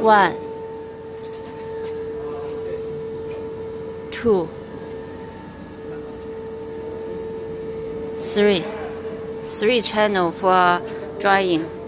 one, two, three, three channel for drying.